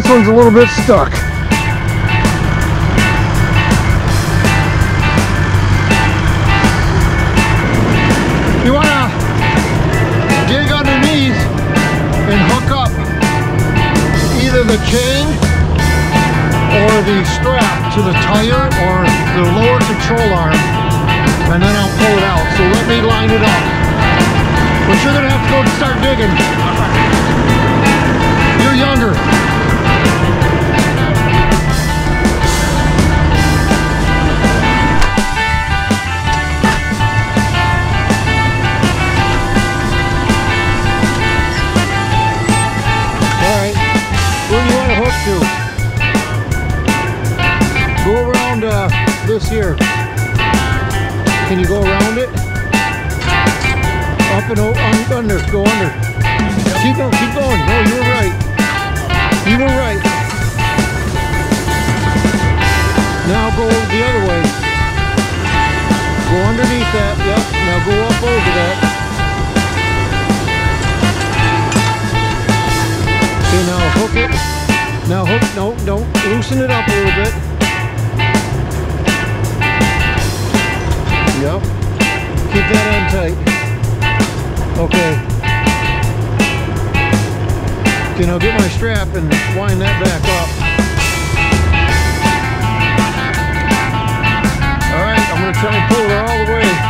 this one's a little bit stuck. You wanna dig underneath and hook up either the chain or the strap to the tire or the lower control arm and then I'll pull it out. So let me line it up. But you're gonna have to go and start digging. You to? Go around uh, this here. Can you go around it? Up and over, un under, go under. Keep going, keep going. No, you were right. You were right. Now go the other way. Go underneath that, yep. Now go up over that. Okay, now hook it. Now hook, no, don't loosen it up a little bit. Yep. Keep that on tight. Okay. Okay, now get my strap and wind that back up. Alright, I'm gonna try and pull it all the way.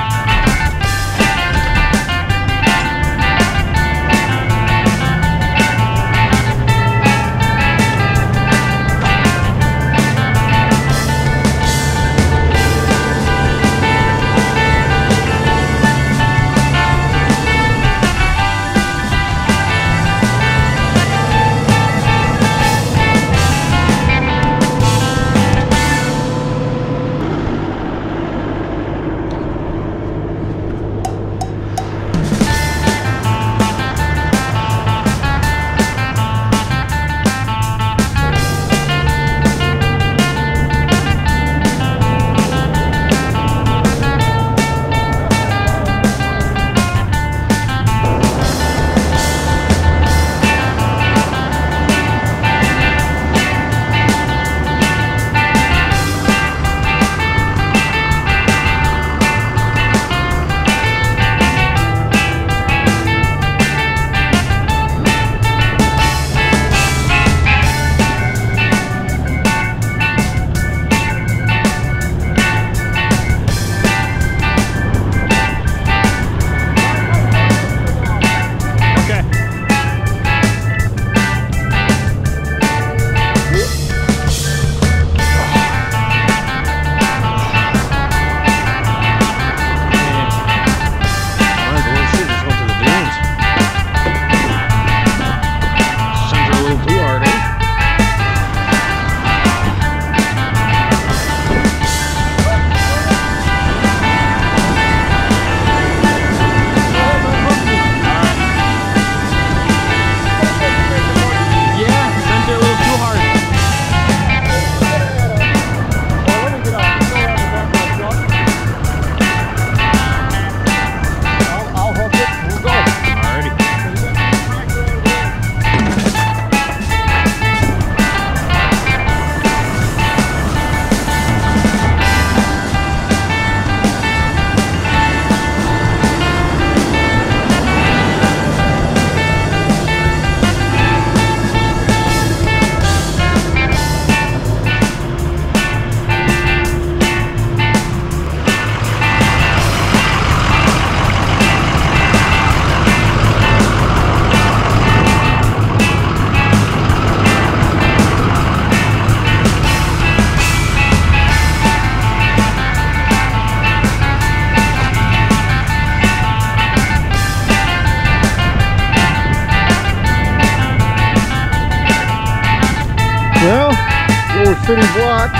City block.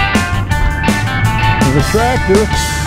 Is a tractor